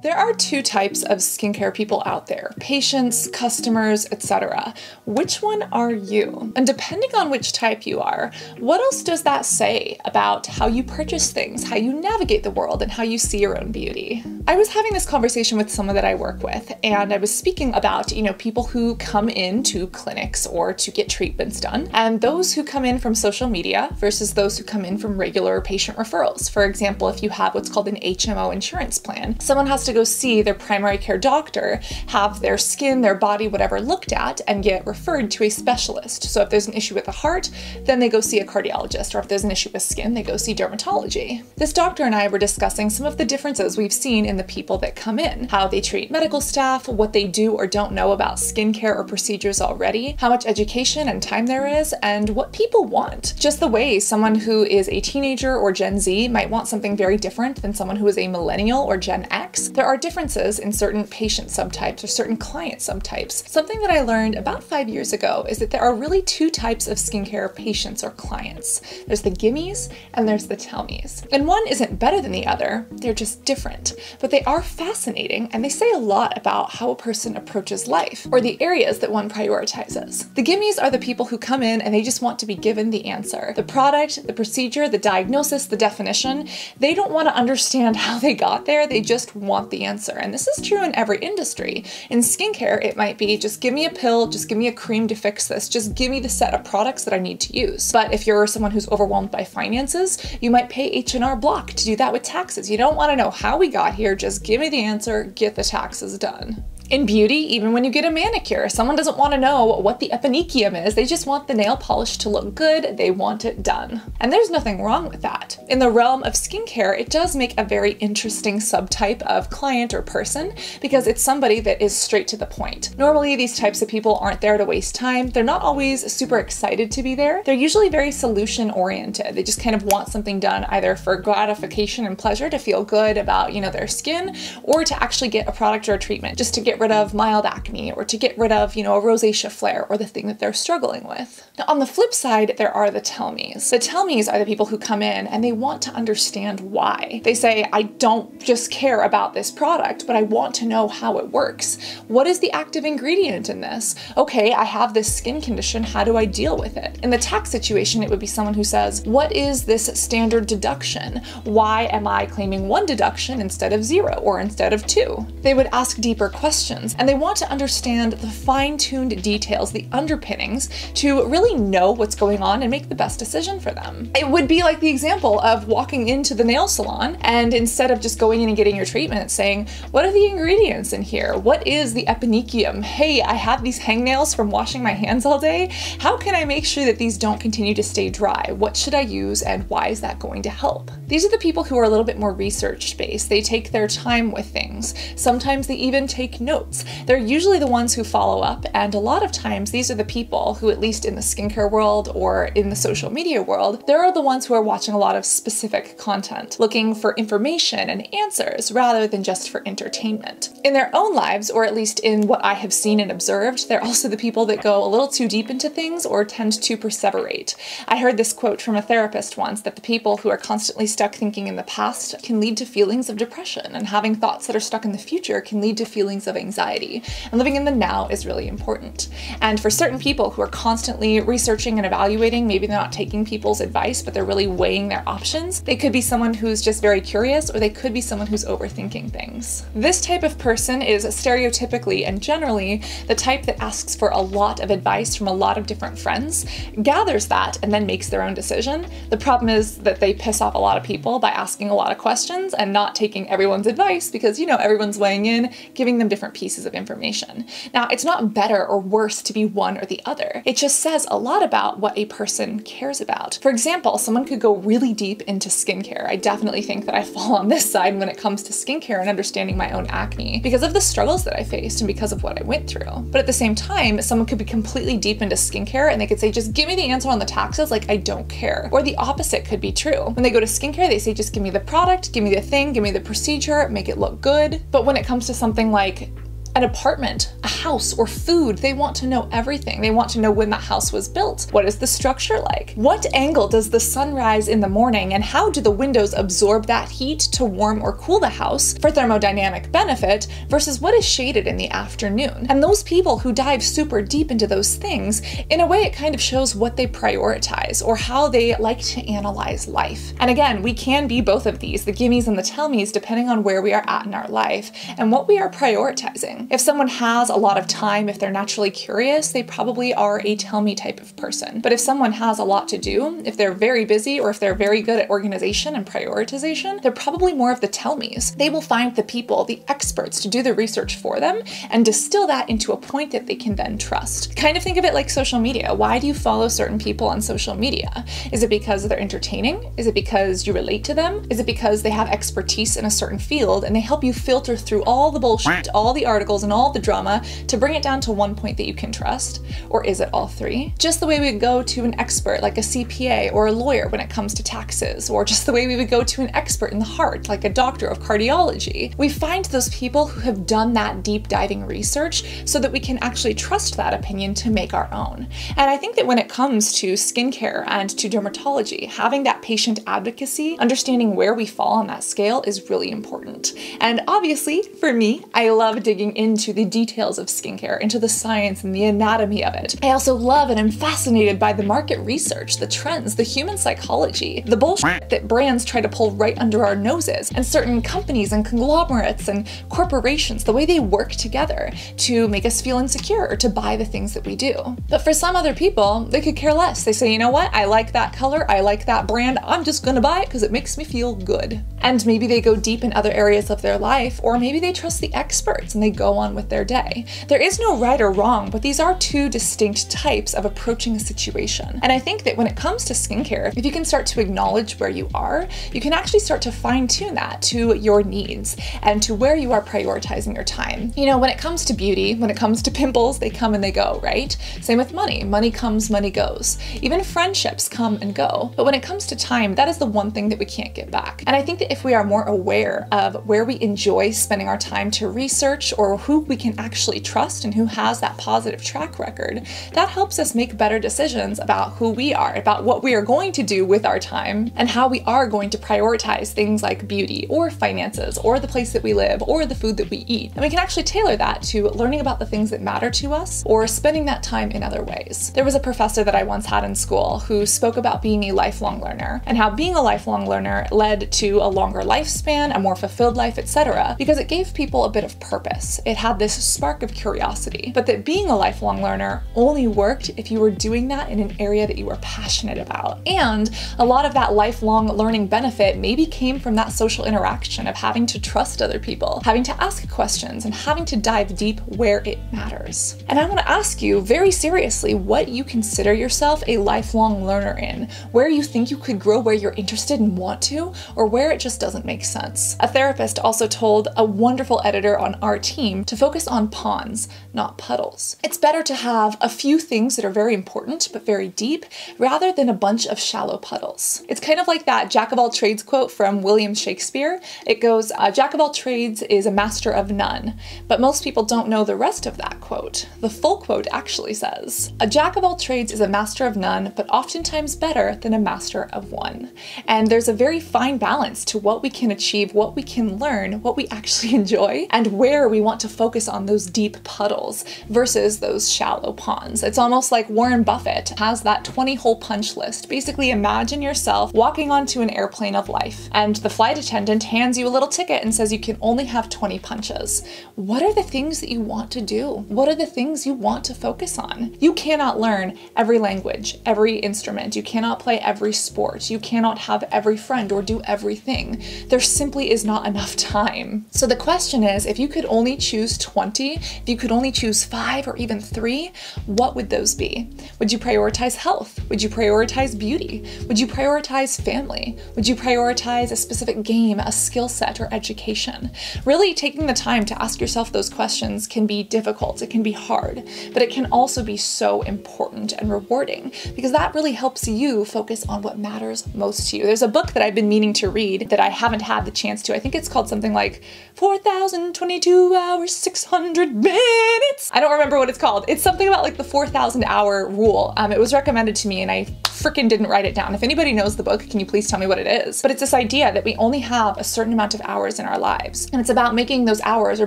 There are two types of skincare people out there patients, customers, etc. Which one are you? And depending on which type you are, what else does that say about how you purchase things, how you navigate the world, and how you see your own beauty? I was having this conversation with someone that I work with, and I was speaking about, you know, people who come into clinics or to get treatments done, and those who come in from social media versus those who come in from regular patient referrals. For example, if you have what's called an HMO insurance plan, someone has to go see their primary care doctor, have their skin, their body, whatever looked at, and get referred to a specialist. So if there's an issue with the heart, then they go see a cardiologist, or if there's an issue with skin, they go see dermatology. This doctor and I were discussing some of the differences we've seen in the people that come in, how they treat medical staff, what they do or don't know about skincare or procedures already, how much education and time there is, and what people want. Just the way someone who is a teenager or Gen Z might want something very different than someone who is a millennial or Gen X. There are differences in certain patient subtypes or certain client subtypes. Something that I learned about five years ago is that there are really two types of skincare patients or clients. There's the gimmies and there's the tell me's. And one isn't better than the other, they're just different. But they are fascinating and they say a lot about how a person approaches life or the areas that one prioritizes. The gimmies are the people who come in and they just want to be given the answer. The product, the procedure, the diagnosis, the definition, they don't want to understand how they got there, they just want the answer. And this is true in every industry. In skincare, it might be just give me a pill, just give me a cream to fix this, just give me the set of products that I need to use. But if you're someone who's overwhelmed by finances, you might pay H&R Block to do that with taxes. You don't want to know how we got here, just give me the answer, get the taxes done. In beauty, even when you get a manicure, someone doesn't want to know what the eponychium is, they just want the nail polish to look good, they want it done. And there's nothing wrong with that. In the realm of skincare, it does make a very interesting subtype of client or person because it's somebody that is straight to the point. Normally, these types of people aren't there to waste time, they're not always super excited to be there, they're usually very solution oriented. They just kind of want something done either for gratification and pleasure to feel good about, you know, their skin or to actually get a product or a treatment just to get rid of mild acne or to get rid of, you know, a rosacea flare or the thing that they're struggling with. Now, on the flip side, there are the tell me's. The tell me's are the people who come in and they want to understand why. They say, I don't just care about this product, but I want to know how it works. What is the active ingredient in this? Okay, I have this skin condition. How do I deal with it? In the tax situation, it would be someone who says, What is this standard deduction? Why am I claiming one deduction instead of zero or instead of two? They would ask deeper questions and they want to understand the fine tuned details, the underpinnings, to really know what's going on and make the best decision for them. It would be like the example of walking into the nail salon and instead of just going in and getting your treatment, saying, What are the ingredients in here? What is the eponychium? Hey, I have these hangnails from washing my hands all day. How can I make sure that these don't continue to stay dry? What should I use and why is that going to help? These are the people who are a little bit more research based. They take their time with things. Sometimes they even take notes. They're usually the ones who follow up, and a lot of times these are the people who, at least in the skincare world or in the social media world, they're the ones who are watching a lot of specific content, looking for information and answers rather than just for entertainment. In their own lives, or at least in what I have seen and observed, they're also the people that go a little too deep into things or tend to perseverate. I heard this quote from a therapist once that the people who are constantly stuck thinking in the past can lead to feelings of depression, and having thoughts that are stuck in the future can lead to feelings of anxiety. And living in the now is really important. And for certain people who are constantly researching and evaluating, maybe they're not taking people's advice, but they're really weighing their options, they could be someone who's just very curious, or they could be someone who's overthinking things. This type of person is stereotypically and generally the type that asks for a lot of advice from a lot of different friends, gathers that, and then makes their own decision. The problem is that they piss off a lot of people by asking a lot of questions and not taking everyone's advice because, you know, everyone's weighing in, giving them different pieces of information. Now, it's not better or worse to be one or the other. It just says a lot about what a person cares about. For example, someone could go really deep into skincare. I definitely think that I fall on this side when it comes to skincare and understanding my own acne because of the struggles that I faced and because of what I went through. But at the same time, someone could be completely deep into skincare and they could say, just give me the answer on the taxes, like I don't care. Or the opposite could be true. When they go to skincare, they say, just give me the product, give me the thing, give me the procedure, make it look good. But when it comes to something like an apartment, a house, or food, they want to know everything. They want to know when that house was built. What is the structure like? What angle does the sun rise in the morning, and how do the windows absorb that heat to warm or cool the house for thermodynamic benefit versus what is shaded in the afternoon? And those people who dive super deep into those things, in a way, it kind of shows what they prioritize or how they like to analyze life. And again, we can be both of these, the gimmies and the tell me's, depending on where we are at in our life and what we are prioritizing. If someone has a lot of time, if they're naturally curious, they probably are a tell me type of person. But if someone has a lot to do, if they're very busy or if they're very good at organization and prioritization, they're probably more of the tell me's. They will find the people, the experts to do the research for them and distill that into a point that they can then trust. Kind of think of it like social media. Why do you follow certain people on social media? Is it because they're entertaining? Is it because you relate to them? Is it because they have expertise in a certain field and they help you filter through all the bullshit, all the articles, and all the drama to bring it down to one point that you can trust? Or is it all three? Just the way we go to an expert like a CPA or a lawyer when it comes to taxes, or just the way we would go to an expert in the heart like a doctor of cardiology. We find those people who have done that deep diving research so that we can actually trust that opinion to make our own. And I think that when it comes to skincare and to dermatology, having that patient advocacy, understanding where we fall on that scale is really important. And obviously, for me, I love digging into the details of skincare, into the science and the anatomy of it. I also love and am fascinated by the market research, the trends, the human psychology, the bullshit that brands try to pull right under our noses, and certain companies and conglomerates and corporations, the way they work together to make us feel insecure or to buy the things that we do. But for some other people, they could care less. They say, you know what, I like that color, I like that brand, I'm just gonna buy it because it makes me feel good. And maybe they go deep in other areas of their life, or maybe they trust the experts and they go on with their day. There is no right or wrong, but these are two distinct types of approaching a situation. And I think that when it comes to skincare, if you can start to acknowledge where you are, you can actually start to fine tune that to your needs and to where you are prioritizing your time. You know, when it comes to beauty, when it comes to pimples, they come and they go, right? Same with money. Money comes, money goes. Even friendships come and go. But when it comes to time, that is the one thing that we can't get back. And I think that if we are more aware of where we enjoy spending our time to research or who we can actually trust and who has that positive track record, that helps us make better decisions about who we are, about what we are going to do with our time, and how we are going to prioritize things like beauty or finances or the place that we live or the food that we eat. And we can actually tailor that to learning about the things that matter to us or spending that time in other ways. There was a professor that I once had in school who spoke about being a lifelong learner and how being a lifelong learner led to a longer lifespan, a more fulfilled life, etc., because it gave people a bit of purpose. It had this spark of curiosity, but that being a lifelong learner only worked if you were doing that in an area that you were passionate about. And a lot of that lifelong learning benefit maybe came from that social interaction of having to trust other people, having to ask questions, and having to dive deep where it matters. And I want to ask you very seriously what you consider yourself a lifelong learner in, where you think you could grow, where you're interested and want to, or where it just doesn't make sense. A therapist also told a wonderful editor on our team to focus on ponds, not puddles. It's better to have a few things that are very important but very deep rather than a bunch of shallow puddles. It's kind of like that jack of all trades quote from William Shakespeare. It goes, a jack of all trades is a master of none, but most people don't know the rest of that quote. The full quote actually says, a jack of all trades is a master of none, but oftentimes better than a master of one. And there's a very fine balance to what we can achieve, what we can learn, what we actually enjoy, and where we want to focus on those deep puddles versus those shallow ponds. It's almost like Warren Buffett has that 20 hole punch list. Basically, imagine yourself walking onto an airplane of life, and the flight attendant hands you a little ticket and says you can only have 20 punches. What are the things that you want to do? What are the things you want to focus on? You cannot learn every language, every instrument. You cannot play every sport. You cannot have every friend or do everything. There simply is not enough time. So the question is, if you could only choose 20, if you could only choose five or even three, what would those be? Would you prioritize health? Would you prioritize beauty? Would you prioritize family? Would you prioritize a specific game, a skill set, or education? Really taking the time to ask yourself those questions can be difficult, it can be hard, but it can also be so important and rewarding because that really helps you focus on what matters most to you. There's a book that I've been meaning to read that I haven't had the chance to. I think it's called something like 4,022 hours 600 minutes. I don't remember what it's called. It's something about like the 4,000 hour rule. Um, it was recommended to me and I freaking didn't write it down. If anybody knows the book, can you please tell me what it is? But it's this idea that we only have a certain amount of hours in our lives. And it's about making those hours, or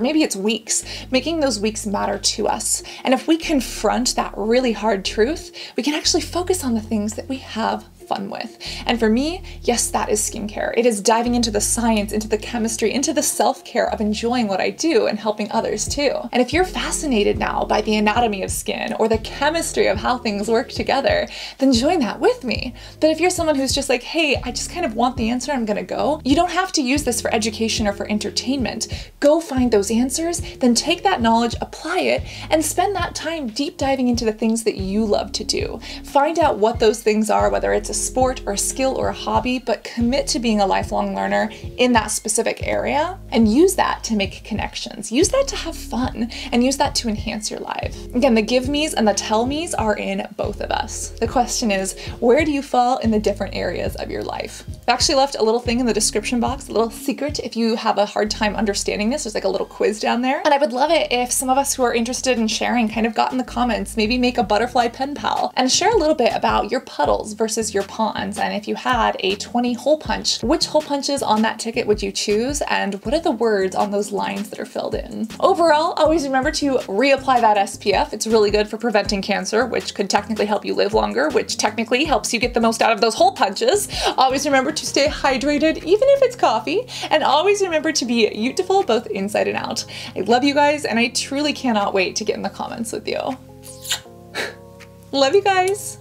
maybe it's weeks, making those weeks matter to us. And if we confront that really hard truth, we can actually focus on the things that we have fun with. And for me, yes, that is skincare. It is diving into the science, into the chemistry, into the self care of enjoying what I do and helping others too. And if you're fascinated now by the anatomy of skin or the chemistry of how things work together, then join that with me. But if you're someone who's just like, hey, I just kind of want the answer, I'm gonna go, you don't have to use this for education or for entertainment. Go find those answers, then take that knowledge, apply it, and spend that time deep diving into the things that you love to do. Find out what those things are, whether it's a sport or skill or a hobby, but commit to being a lifelong learner in that specific area and use that to make connections. Use that to have fun and use that to enhance your life. Again, the give me's and the tell me's are in both of us. The question is, where do you fall in the different areas of your life? I've actually left a little thing in the description box, a little secret if you have a hard time understanding this. There's like a little quiz down there. And I would love it if some of us who are interested in sharing kind of got in the comments, maybe make a butterfly pen pal and share a little bit about your puddles versus your ponds. And if you had a 20 hole punch, which hole punches on that ticket would you choose? And what are the words on those lines that are filled in? Overall, always remember to reapply that SPF. It's really good for preventing cancer, which could technically help you live longer, which technically helps you get the most out of those hole punches. Always remember to stay hydrated, even if it's coffee, and always remember to be beautiful both inside and out. I love you guys, and I truly cannot wait to get in the comments with you. love you guys.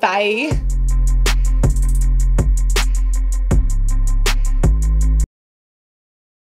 Bye.